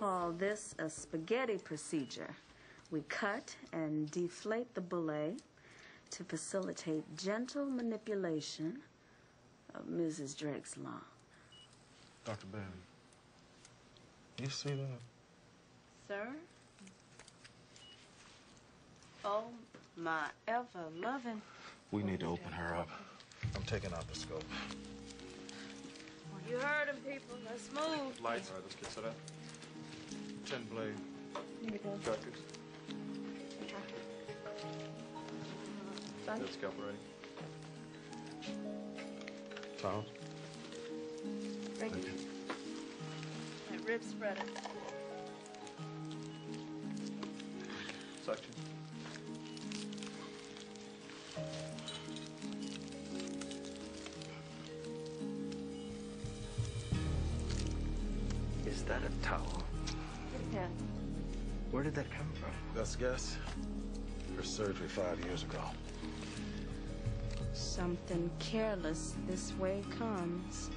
call this a spaghetti procedure. We cut and deflate the bulla to facilitate gentle manipulation of Mrs. Drake's lung. Dr. Bailey, you see that? Sir? Oh, my ever loving. We need to open her up. I'm taking out the scope. You heard him, people. Let's move. Lights. All right, let's get set up. Ten blade. Here we go. Crackers. That scalp ready. Tom. Thank you. That rib spreader. Suction. Is that a towel? Yeah. Where did that come from? Best guess. Her surgery five years ago. Something careless this way comes.